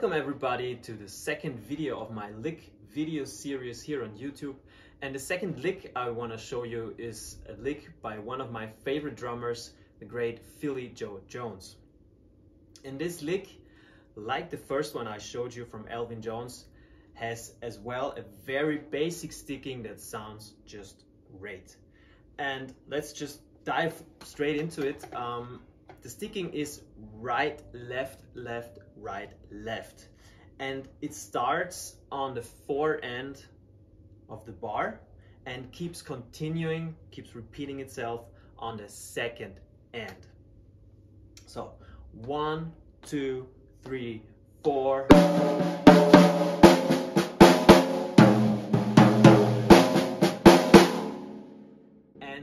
everybody to the second video of my lick video series here on YouTube. And the second lick I want to show you is a lick by one of my favorite drummers, the great Philly Joe Jones. And this lick, like the first one I showed you from Elvin Jones, has as well a very basic sticking that sounds just great. And let's just dive straight into it. Um, the sticking is right, left, left, right, left. And it starts on the fore end of the bar and keeps continuing, keeps repeating itself on the second end. So one, two, three, four. And so on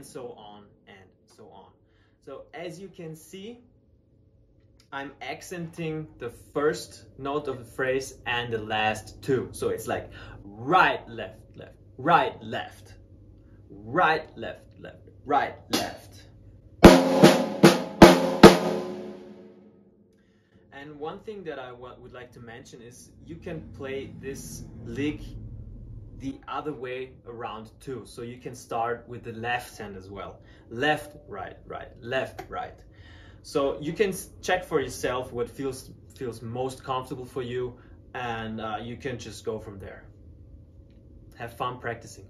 and so on. So as you can see, I'm accenting the first note of the phrase and the last two. So it's like right, left, left, right, left, right, left, left, right, left. And one thing that I would like to mention is you can play this lick the other way around too. So you can start with the left hand as well. Left, right, right, left, right. So you can check for yourself what feels feels most comfortable for you and uh, you can just go from there. Have fun practicing.